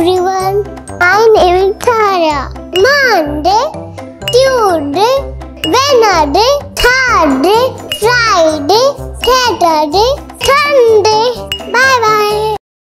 everyone. My name is Tara. Monday, Tuesday, Wednesday, Thursday, Friday, Saturday,